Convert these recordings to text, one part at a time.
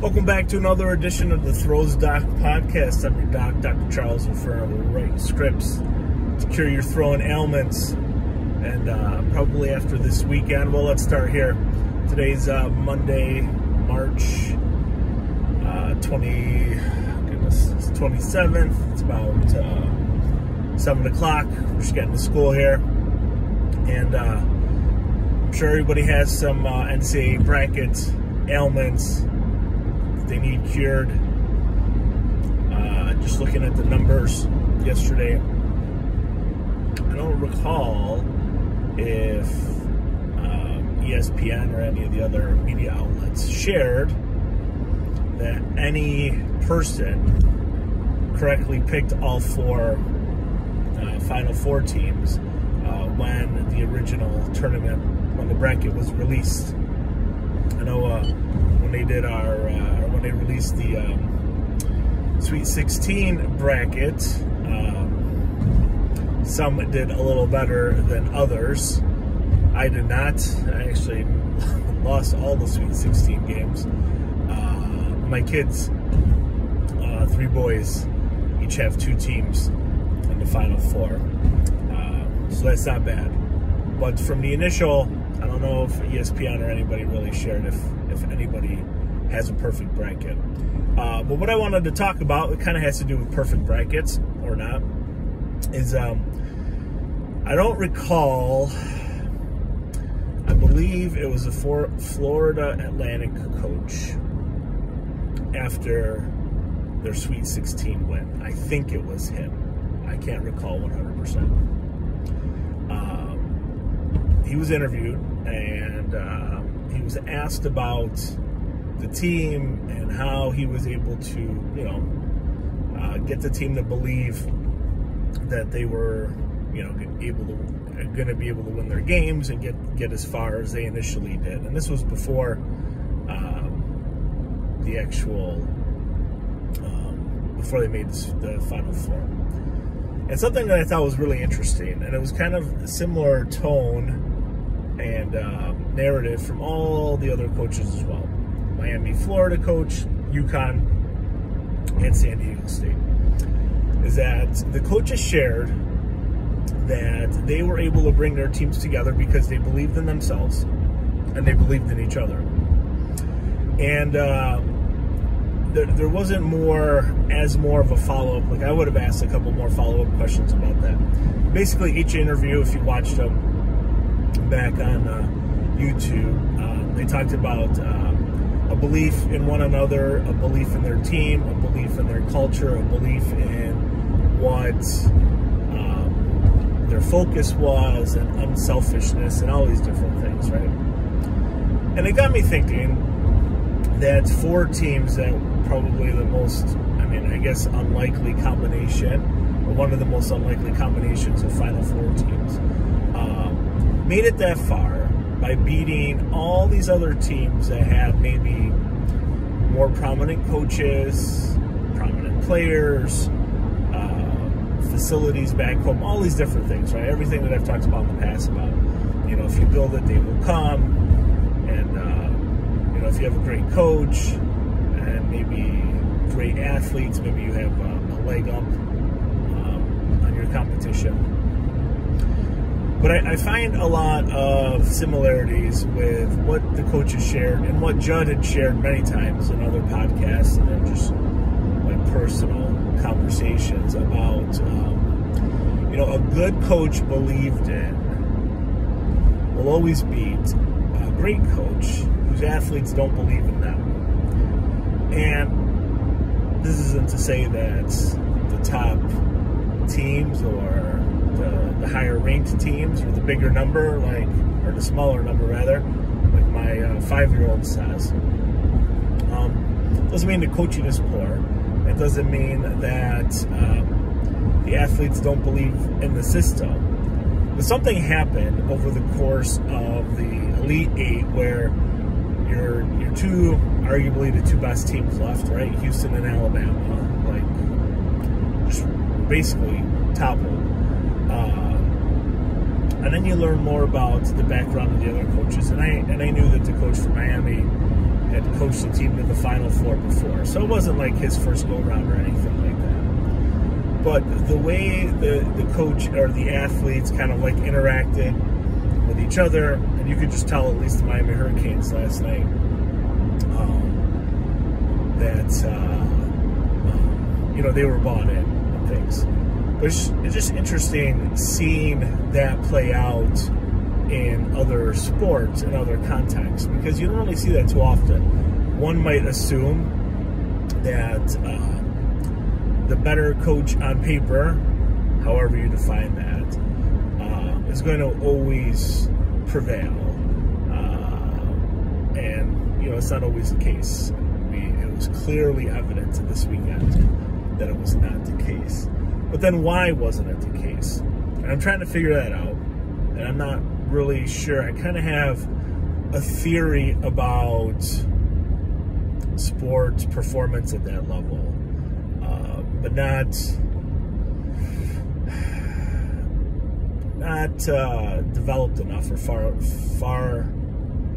Welcome back to another edition of the Throws Doc podcast. I'm your doc, Dr. Charles. We're writing scripts to cure your throwing ailments. And uh, probably after this weekend, well, let's start here. Today's uh, Monday, March uh, 20, goodness, it's 27th. It's about uh, 7 o'clock. We're just getting to school here. And uh, I'm sure everybody has some uh, NCAA bracket ailments they need cured. Uh, just looking at the numbers yesterday, I don't recall if um, ESPN or any of the other media outlets shared that any person correctly picked all four uh, Final Four teams uh, when the original tournament, when the bracket was released. I know uh, when they did our uh, when they released the um, Sweet 16 bracket. Um, some did a little better than others. I did not. I actually lost all the Sweet 16 games. Uh, my kids, uh, three boys, each have two teams in the Final Four. Uh, so that's not bad. But from the initial, I don't know if ESPN or anybody really shared if, if anybody has a perfect bracket. Uh, but what I wanted to talk about, it kind of has to do with perfect brackets or not, is um, I don't recall, I believe it was a Florida Atlantic coach after their Sweet 16 win. I think it was him. I can't recall 100%. Um, he was interviewed and uh, he was asked about the team and how he was able to, you know, uh, get the team to believe that they were, you know, able to going to be able to win their games and get get as far as they initially did. And this was before um, the actual um, before they made the final four. And something that I thought was really interesting, and it was kind of a similar tone and uh, narrative from all the other coaches as well. Miami, Florida coach, UConn, and San Diego State, is that the coaches shared that they were able to bring their teams together because they believed in themselves and they believed in each other. And uh, there, there wasn't more as more of a follow up. Like I would have asked a couple more follow up questions about that. Basically, each interview, if you watched them back on uh, YouTube, uh, they talked about uh, a belief in one another, a belief in their team, a belief in their culture, a belief in what um, their focus was, and unselfishness, and all these different things, right? And it got me thinking that four teams that probably the most, I mean, I guess unlikely combination, or one of the most unlikely combinations of Final Four teams, um, made it that far by beating all these other teams that have maybe more prominent coaches, prominent players, uh, facilities back home, all these different things, right? Everything that I've talked about in the past about, you know, if you build it, they will come. And, uh, you know, if you have a great coach and maybe great athletes, maybe you have a, a leg up um, on your competition but I, I, find a lot of similarities with what the coaches shared and what Judd had shared many times in other podcasts and just like personal conversations about, um, you know, a good coach believed in will always beat a great coach whose athletes don't believe in them. And this isn't to say that the top teams or the, higher ranked teams or the bigger number, like, or the smaller number rather, like my uh, five year old says. Um, doesn't mean the coaching is poor. It doesn't mean that um, the athletes don't believe in the system. But something happened over the course of the Elite Eight where your your two, arguably the two best teams left, right? Houston and Alabama, like just basically toppled uh, and then you learn more about the background of the other coaches. And I and I knew that the coach from Miami had coached the team to the Final Four before. So it wasn't like his first go round or anything like that. But the way the, the coach or the athletes kind of like interacted with each other, and you could just tell at least the Miami Hurricanes last night um, that, uh, you know, they were bought in and things. But it's, just interesting seeing that play out in other sports and other contexts because you don't really see that too often. One might assume that uh, the better coach on paper, however you define that, uh, is going to always prevail. Uh, and, you know, it's not always the case. We, it was clearly evident this weekend that it was not the case. But then why wasn't it the case? And I'm trying to figure that out. And I'm not really sure. I kind of have a theory about sports performance at that level, uh, but not not uh, developed enough, or far far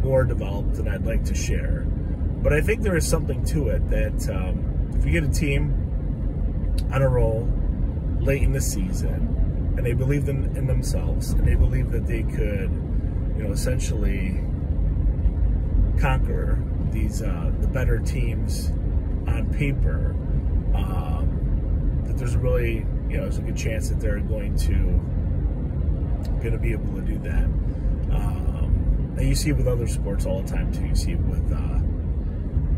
more developed than I'd like to share. But I think there is something to it that um, if you get a team on a roll late in the season and they believed in, in themselves, and they believed that they could, you know, essentially conquer these uh, the better teams on paper. Um, that there's really, you know, there's a good chance that they're going to going to be able to do that. Um, and you see it with other sports all the time too. You see it with uh,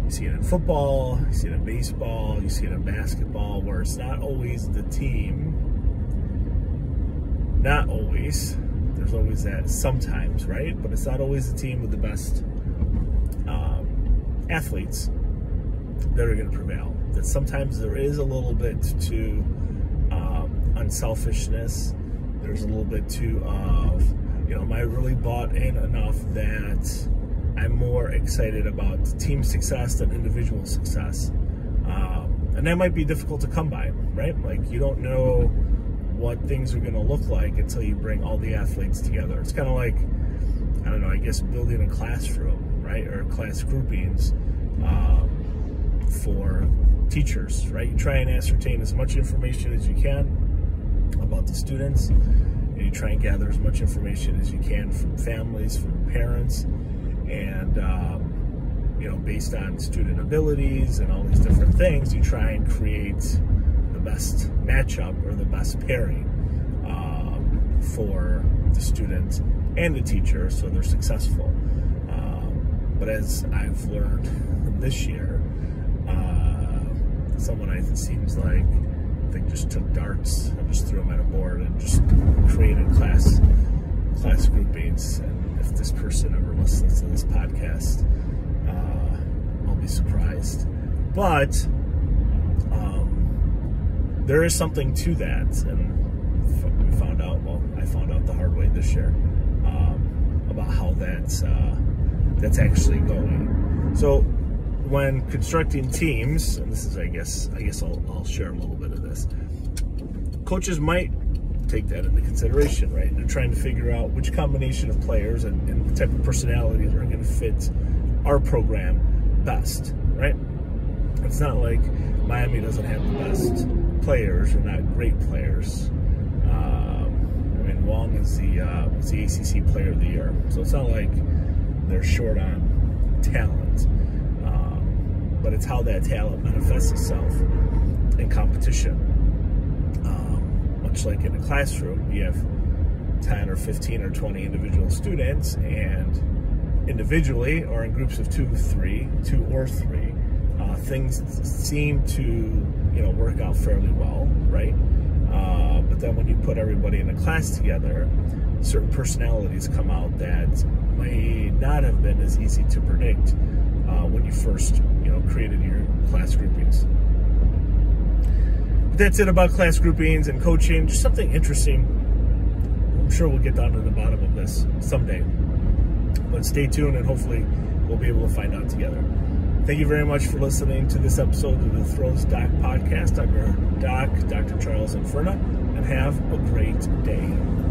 you see it in football, you see it in baseball, you see it in basketball, where it's not always the team not always. There's always that sometimes, right? But it's not always the team with the best um, athletes that are going to prevail. That sometimes there is a little bit to um, unselfishness. There's a little bit too of, you know, am I really bought in enough that I'm more excited about team success than individual success? Um, and that might be difficult to come by, right? Like you don't know what things are going to look like until you bring all the athletes together. It's kind of like, I don't know, I guess building a classroom, right? Or class groupings um, for teachers, right? You try and ascertain as much information as you can about the students, and you try and gather as much information as you can from families, from parents, and um, you know, based on student abilities and all these different things, you try and create the best matchup or the best pairing um, for the student and the teacher so they're successful. Um, but as I've learned this year, uh, someone I think seems like I think just took darts and just threw them at a board and just created class class groupings. And if this person ever listens to this podcast, uh, I'll be surprised. But there is something to that, and we found out. Well, I found out the hard way this year um, about how that's uh, that's actually going. So when constructing teams, and this is, I guess, I guess I'll, I'll share a little bit of this. Coaches might take that into consideration, right? They're trying to figure out which combination of players and, and the type of personalities are going to fit our program best, right? It's not like Miami doesn't have the best players are not great players. Um, I mean, Wong is the uh, was the ACC Player of the Year, so it's not like they're short on talent. Um, but it's how that talent manifests itself in competition. Much like in a classroom, you have 10 or 15 or 20 individual students, and individually or in groups of two, three, two or three, uh, things seem to you know work out fairly well, right? Uh, but then when you put everybody in a class together, certain personalities come out that may not have been as easy to predict uh, when you first you know created your class groupings. That's it about class groupings and coaching. Just something interesting. I'm sure we'll get down to the bottom of this someday. But stay tuned and hopefully we'll be able to find out together. Thank you very much for listening to this episode of the Throws Doc podcast. I'm your doc, Dr. Charles Infurna, and have a great day.